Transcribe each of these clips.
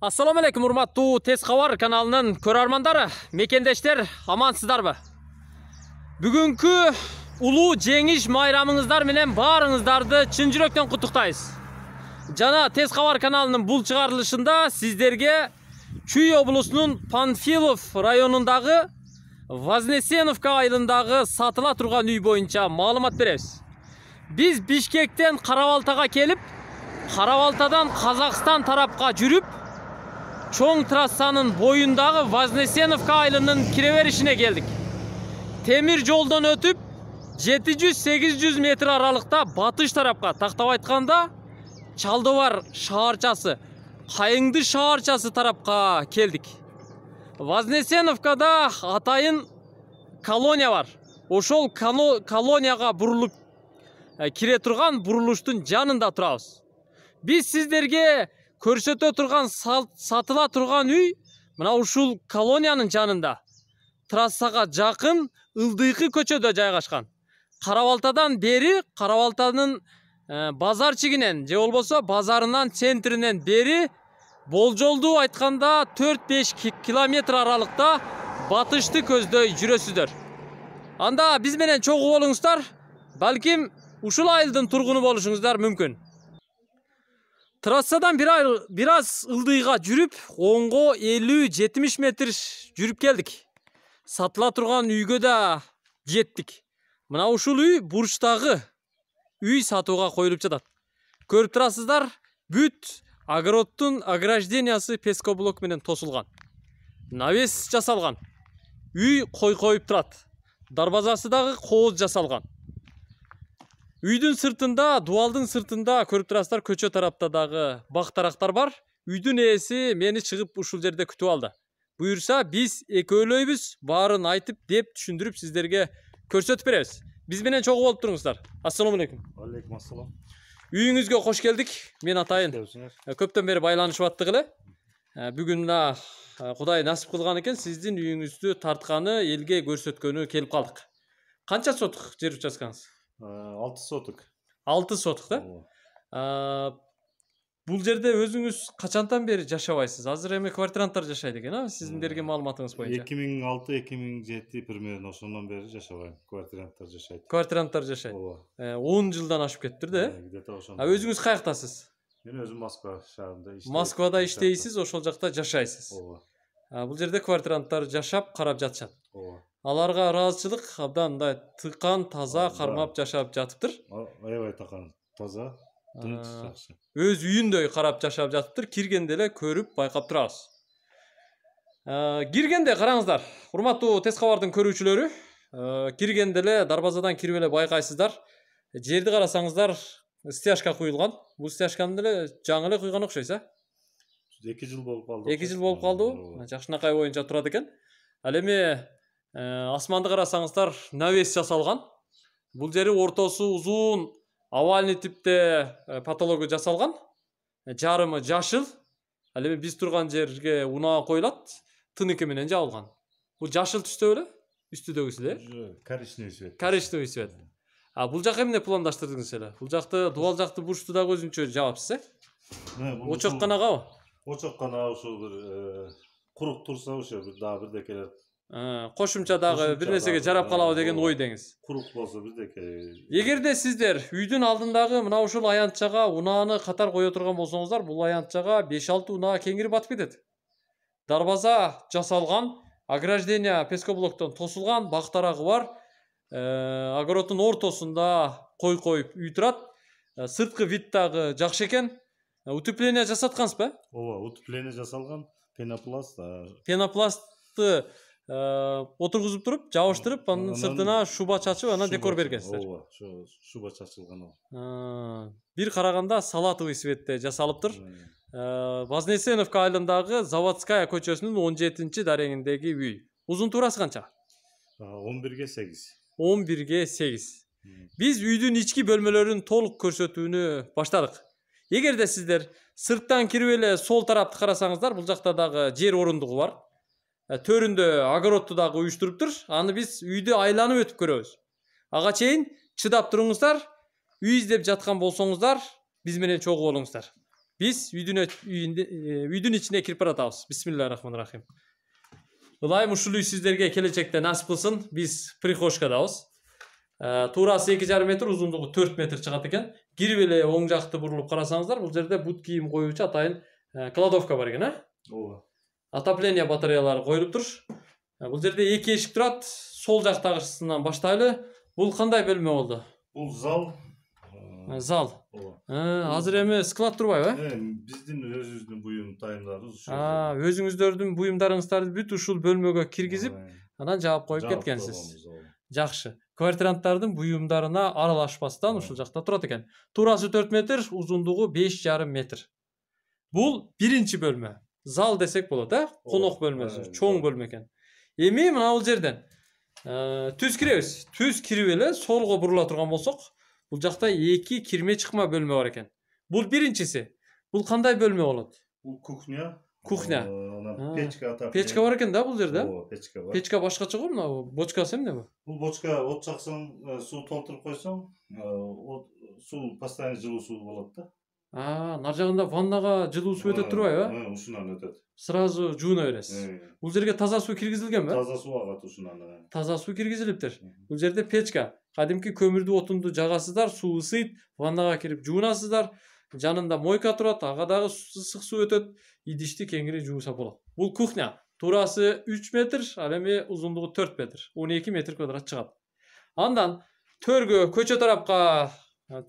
ассалому алейкум урматтуу тез кабар каналынын көрөрмандары мекендештер амансыздарбы? Бүгүнкү улуу жеңиш майрамыңыздар менен баарыңыздарды чын жүрөктөн куттуктайбыз жана тез кабар каналынын бул чыгарылышында сиздерге чүй облусунун панфилов районундагы вознесеновка айылындагы сатыла турган үй боюнча маалымат беребиз. Биз бишкектен кара балтага келип кара балтадан казакстан тарапка жүрүп трассанын боюндагы вознесеновка айылынын кире беришине келдик темир жолдон өтүп 700-800 метр аралыкта батыш тарапка тактап айтканда чалдыбар шаарчасы кайыңды шаарчасы тарапка келдик вознесеновкада атайын колония бар. Ошол колонияга бурулуп кире турган бурулуштун жанында турабыз биз сиздерге көрсөтө турган сатыла турган үй мына ушул колониянын жанында. Трассага жакын ылдыйкы көчөдө жайгашкан кара балтадан бери кара балтанын базарчигинен же болбосо базарынан центринен бери болжолдуу айтканда төрт беш километр аралыкта батышты көздөй жүрөсүздөр анда биз менен чогуу болуңуздар балким ушул айылдын тургуну болушуңуздар мүмкүн трассадан бир аз ылдыйга жүрүп оңго элүү жетимиш метр жүрүп келдик. Сатыла турган үйгө да жеттик. Мына ушул үй бурчтагы үй сатууга коюлуп жатат. Көрүп турасыздар бүт огороддун ограждениясы пескоблок менен тосулган. Навес жасалган. Үй койкоюп турат. Дарбазасы дагы кооз жасалган. Үйдүн сыртында дубалдын сыртында көрүп турасыздар көчө тарапта дагы бак дарактар бар. Үйдүн ээси мени чыгып ушул жерде күтүп алды. Буюрса биз экөөлөйбүз баарын айтып деп түшүндүрүп сиздерге көрсөтүп беребиз биз менен чогуу болуп туруңуздар ассалому алейкум алейкум ассалам үйүңүзгө кош келдик мен атайын көптөн бери байланышып аттык эле бүгүн мына кудай насип кылган экен сиздин үйүңүздү тартканы элге көрсөткөнү келип калдык канча сотук жер участкаңыз алты соток алты сотук да бул жерде өзүңүз качандан бери жашабайсыз? Азыр эми квартиранттар жашайт экен а? Сиздин берген маалыматыңыз боюнча эки миң алты эки миң жети примерно ошондон бери жашабайм квартиранттар жашайт квартиранттар жашайт ооба он жылдан ашып кетиптир да э где то ошондо а өзүңүз каяктасыз мен өзүм москва шаарында москвада иштейсиз ошол жакта жашайсыз. Ооба бул жерде квартиранттар жашап карап жатышат. Ооба аларга ыраазычылык абдан мындай тыкан таза кармап жашап жатыптыр. Аябай такан таза. Тынч жакшы өз үйүндөй карап жашап жатыптыр киргенде эле көрүп байкап турабыз. Киргенде караңыздар урматтуу тез кабардын көрүүчүлөрү киргенде эле дарбазадан кирип эле байкайсыздар. Жерди карасаңыздар стяжка куюлган. Бул стяжканы деле жаңы эле куйган окшойсуз а эки жыл болуп калды эки жыл болуп калдыбы? Жакшынакай боюнча турат экен. Ал эми Э, асманды карасаңыздар навес жасалган бул жери ортосу узун овальный типте э, патология жасалган жарымы жашыл. Ал эми биз турган жерге унаа коюлат тыныкі менен жабылган бул жашыл түстө беле үстүдөгүсү э коричневый цвет коричневый цвет а бул жака эмне пландаштырдыңыз эле бул жакты дубал жакты бурчту дагы өзүнчө жабапсыз э очок канагабы очок канага ушул бир курук турса ошо бир дагы бирдекелер кошумча дагы бир нерсеге жарап калабы деген ой деңиз курук болсо бирдеке эгерде сиздер үйдүн алдындагы мына ушул аянтчага унааны катар кое турган болсоңуздар бул аянтчага беш алты унаа кеңири батып кетет дарбаза жасалган ограждение пескоблоктон тосулган бак дарагы бар огороддун ортосунда кой коюп үй турат сырткы вид дагы жакшы экен утепление жасаткансызбы э ооба утепление жасалган пенопласт пенопластты отургузуп туруп жабыштырып анын сыртына шуба чачып анан декор бергенсиздер ооба ошо шуба чачылган ал бир караганда салатовый цветте жасалыптыр вознесеновка айылындагы заводская көчөсүнүн он жетинчи дарегиндеги үй узун туурасы канча он бирге сегиз он бирге сегиз биз үйдүн ички бөлмөлөрүн толук көрсөтүүнү баштадык эгерде сиздер сырттан кирип эле сол тарапты карасаңыздар бул жакта дагы жер орундугу бар Э, төрүндө огородду дагы уюштуруптур аны биз үйдү айланып өтүп көрөбүз ага чейин чыдап туруңуздар үй издеп жаткан болсоңуздар биз менен чогуу болуңуздар биз үйдүн өт- үйүндө э, үйдүн ичине кирип баратабыз бисмиллахи рахмани рахим ылайым ушул үй сиздерге келечекте насип кылсын биз прихожкадабыз Э, туурасы эки жарым метр узундугу төрт метр чыгат экен кирип эле оң жакты бурулуп карасаңыздар бул жерде бут кийим коюучу атайын э, кладовка бар экен э ооба отопление батареялары коюлуп тур Э, бул жерде эки эшик турат сол жактагысынан баштайлы бул кандай бөлмө болду бул зал. Э, зал. Э, азыр эми склад турбайбы э биздин өзүбүздүн буюм А, өзүңүздөрдүн буюмдарыңыздарды бүт ушул бөлмөгө киргизип анан жаап коюп кеткенсиз жакшы квартиранттардын буюмдарына аралашпастан ушул жакта турат экен туурасы төрт метр узундугу беш жарым метр. Бул биринчи бөлмө зал десек болот э конок бөлмөсү э, чоң зал. бөлмө экен эми мына бул жерден түз киребиз түз кирип эле солго бурула турган болсок бул жакта эки кирме чыкма бөлмө бар экен бул биринчиси бул кандай бөлмө болот бул кухня Кухня. Анан А, печка отопление. печка бар экен да бул жерде ооба печка бар печка башкача го мына бочкасы эмне бу бул бочка от жаксаң суу толтуруп койсоң суу постоянно жылуу суу болот да а нар жагында ваннага жылуу суу өтөт турбайбы э Э, ушунан өтөт сразу жууна бересиз Э, бул жерге таза суу киргизилгенби таза суу агат ушунан таза суу киргизилиптир бул жерде печка. Кадимки көмүрдү отунду жагасыздар суу ысыйт ваннага кирип жуунасыздар жанында мойка турат ага дагы су- ысык суу өтөт идишти кеңири жууса болот бул кухня. Туурасы үч метр ал эми узундугу төрт метр. Он эки метр квадрат чыгат андан төргө көчө тарапка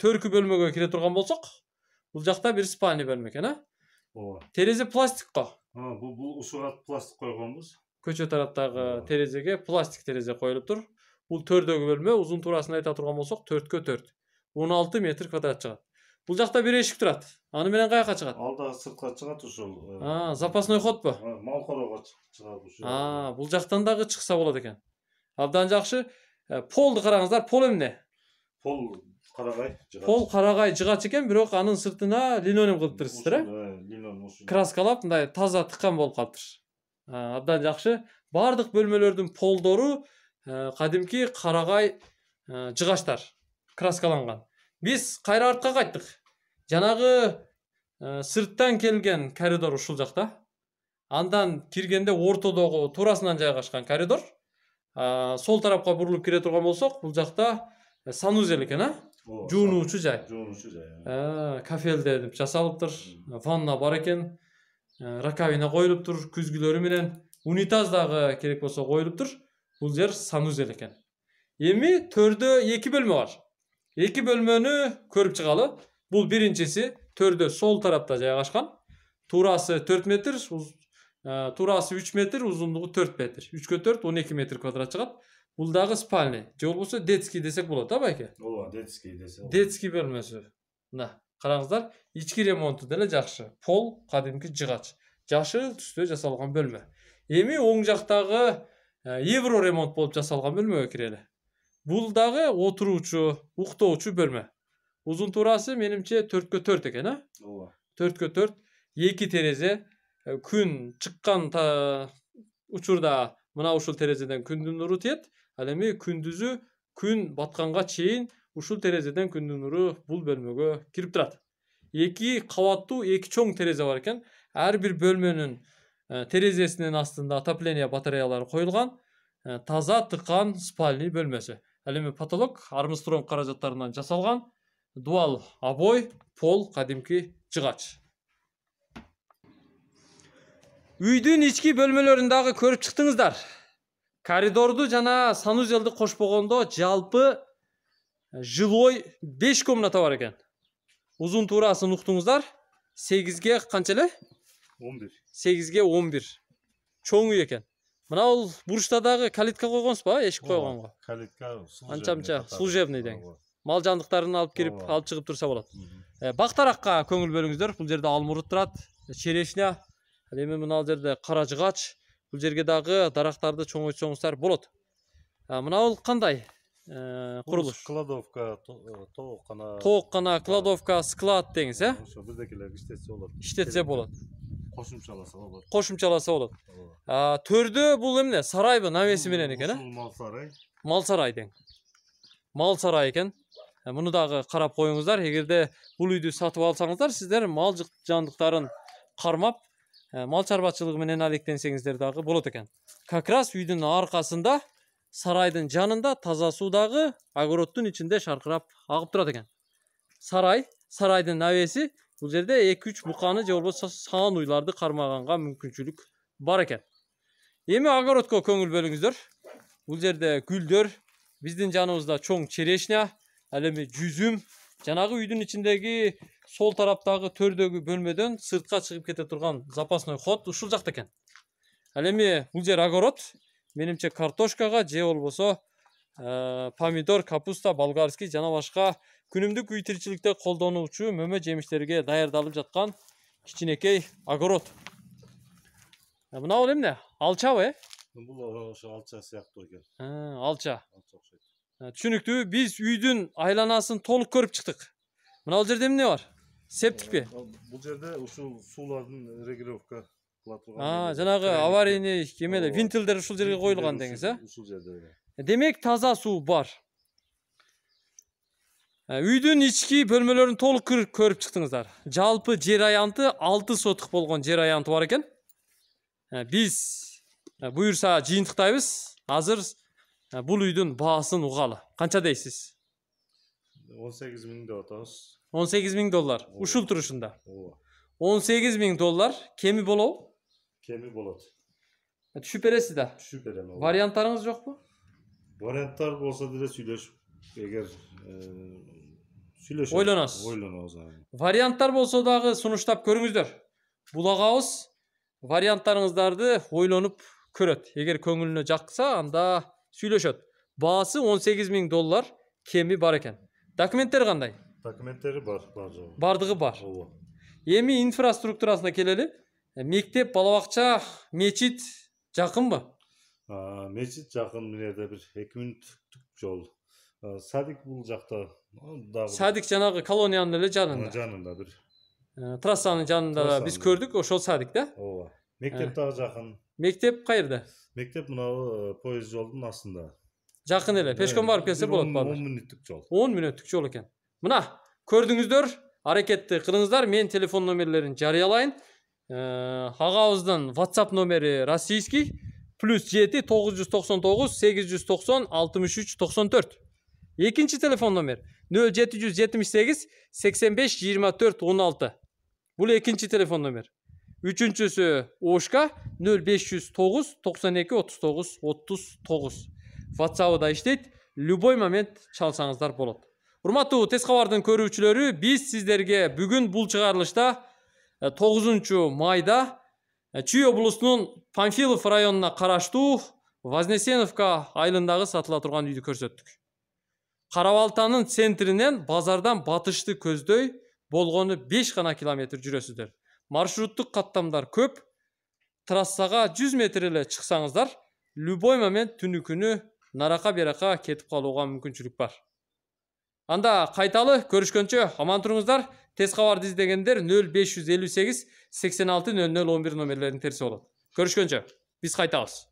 төркү бөлмөгө кире турган болсок бул жакта бир спальный бөлмө экен э ооба терезе пластик А, бул бул ушуга пластик койгонбуз көчө тараптагы Ооба. терезеге пластик терезе коюлуп тур бул төрдөгү бөлмө узун туурасын айта турган болсок төрткө төрт он алты метр квадрат чыгат бул жакта бир эшик турат аны менен каяка чыгат алда сыртка чыгат ушул э, а запасной хотпу а, мал коровго чы- чыгат ушул а бул жактан дагы чыкса болот экен абдан жакшы Э, полду караңыздар пол эмне пол карагай жыгач. пол карагай жыгач экен бирок анын сыртына линолеум кылыптырсыздар э Ушул, э, краскалап мындай таза тыккан болуп калыптыр А, абдан жакшы баардык бөлмөлөрдүн полдору э, кадимки карагай э, жыгачтар краскаланган биз кайра артка кайттык жанагы э, сырттан келген коридор ушул жакта андан киргенде ортодогу туурасынан жайгашкан коридор. Сол тарапка бурулуп кире турган болсок бул жакта э, санузел экен а? Ооба, жуунуучу жай жуунуучу жай кафелденип жасалыптыр ванна бар экен раковина коюлуптур күзгүлөрү менен унитаз дагы керек болсо коюлуптур бул жер санузел экен эми төрдө эки бөлмө бар эки бөлмөнү көрүп чыгалы бул биринчиси төрдө сол тарапта жайгашкан туурасы төрт метр туурасы үч метр узундугу төрт метр үчкө төрт он эки метр квадрат чыгат бул дагы спальный же болбосо детский десек болот а байке ооба детский десе детский бөлмөсү мына караңыздар ички ремонту деле жакшы пол кадимки жыгач жашыл түстө жасалган бөлмө эми оң жактагы евро ремонт болуп жасалган бөлмөгө кирели бул дагы отуруучу уктоочу бөлмө узун туурасы менимче төрткө төрт экен а ооба төрткө төрт эки терезе күн чыккан учурда мына ушул терезеден күндүн нуру тиет ал эми күндүзү күн батканга чейин ушул терезеден күндүн нуру бул бөлмөгө кирип турат эки кабаттуу эки чоң терезе бар экен ар бир бөлмөнүн терезесинин астында отопление батареялары коюлган таза тыккан спальный бөлмөсү ал эми потолок армстронг каражаттарынан жасалган дуал обой пол кадимки жыгач үйдүн ички бөлмөлөрүн дагы көрүп чыктыңыздар коридорду жана санузелди кошпогондо жалпы э, жилой беш комната бар экен. Узун туурасын уктуңуздар. Сегизге канча эле? Он бир сегизге он бир чоң үй экен. Мына бул бурчта дагы калитка койгонсузбу эшик койгонго калитка Анча мынча служебный дең. Мал жандыктарын алып кирип алып чыгып турса болот. Мгм. Э, бак таракка көңүл бөлүңүздөр. Бул жерде алмурут турат черешня. Ал эми мына жерде кара жыгач бул жерге дагы дарактарды чоңойтсоңуздар болот. А, мына бул кандай э, Бул курулуш кладовка тооккана тооккана кладовка склад деңиз э ошо бирдекелер иштетсе болот. Иштетсе болот. кошумчаласа болот. Кошумчаласа болот. Төрдө бул эмне сарайбы навеси менен экен э мал сарай. Мал сарай дең мал сарай экен Ә, Мұны дағы қарап қойыңыздар. Егерде бұл үйді сатып алсаңыздар, сіздер мал жық- жандықтарын қармап, ә, мал шаруашылығы менен алектенсеңіздер дағы болады екен. Как раз үйдің арқасында сарайдың жанында таза судағы огородтың içinde шарқырап ағып тұрады екен. Сарай, сарайдың әуесі бұл жерде 2-3 бұқаны же болбосо саан уйларды кармаганга мүмкүнчүлүк бар екен. Эми огородко көңүл бөлүңүздөр. Бул жерде гүлдөр, биздин жаныбызда чоң черешня, ал эми жүзүм, жанагы үйдүн ичиндеги сол тараптагы төрдөгү бөлмөдөн сыртка чыгып кете турган запасной ход ушул жакта экен. Ал эми бул жер огород, менимче картошкага же болбосо э, помидор, капуста, болгарский жана башка күнүмдүк үй тиричиликте колдонуучу мөмө жемиштерге даярдалып жаткан кичинекей огород. Э, Мына бул эмне? Алчабы, э? Бул ошо алча сыяктуу экен. Э, Алча. Түшүнүктүү. Биз үйдүн айланасын толук көрүп чыктык. Мына бул жерде эмне бар? Септикпи? Бул жерде ушул суулардын регулировка кыла турган. Жанагы аварийный кемелер, Ооба. винтилдер ушул жерге коюлган деңиз, э? Ушул жерде. Демек таза суу бар. Үйдүн ички бөлмөлөрүн толук көр- көрүп чыктыңыздар. Жалпы жер аянты 6 сотук болгон жер аянты бар экен. Биз буюрса жыйынтыктайбыз. Азыр бул үйдүн баасын угалы. Канча дейсиз? 18 миң деп атабыз. 18 миң доллар. Ушул турушунда. Ооба. 18 миң доллар кеми болобу? Кеми болот. Түшүп бересиз да. Түшүп берем. Варианттарыңыз жокпу? Варианттар болсо деле сүйлөшүп эгер сүйлөшөбүз. Ойлоносуз. Ойлонобуз. варианттар болсо дагы сунуштап көрүңүздөр бул агабыз варианттарыңыздарды ойлонуп көрөт эгер көңүлүнө жакса анда сүйлөшөт баасы 18 миң доллар кеми бар экен документтери кандай Документтери бар, бар жогу. бардыгы бар Ооба. эми инфраструктурасына келели Э, мектеп бала бакча мечит жакынбы А, Мечит жакын мынерде бир 2 мүнөттүк жол. А, Садик бул жакта а, дагы. садик жанагы колониянын эле Анын жанында жанында бир. Э, трассанын жанында да биз Трассанын. көрдүк ошол садик да Ооба. Мектеп дагы жакын. мектеп каерде Мектеп мынабу э, поезд жолдун астында. жакын эле пешком барып келсе Бир болот он- баалар он мүнөттүк жол. 10 мүнөттүк жол экен. Мына, көрдүңүздөр, аракетти кылыңыздар. Мен телефон номерлерин жарыялайын. Э, Агабыздын WhatsApp номери российский плюс 7 999 890 63 94. Экинчи телефон номер 0778 85 24 16. Бул экинчи телефон номер. Үчүнчүсү Ошка 0509 92 39 39. WhatsApp да иштейт. Любой момент чалсаңыздар болот. Урматтуу тез кабардын көрүүчүлөрү, биз сиздерге бүгүн бул чыгарылышта 9 майда Чүй облусунун Панфилов районуна караштуу Вознесеновка айылындагы сатыла турган үйдү көрсөттүк. Балтанын центринен базардан батышты көздөй болгону 5 гана километр жүрөсүздөр. Маршруттук каттамдар көп. Трассага 100 метр эле чыксаңыздар, любой момент түнү күнү нарака берака кетип калууга мүмкүнчүлүк бар. Анда кайталы көрүшкөнчө аман туруңуздар. Тез кабарды издегендер 0558 86 00 11 номерлерин терсе болот. Көрүшкөнчө биз кайтабыз.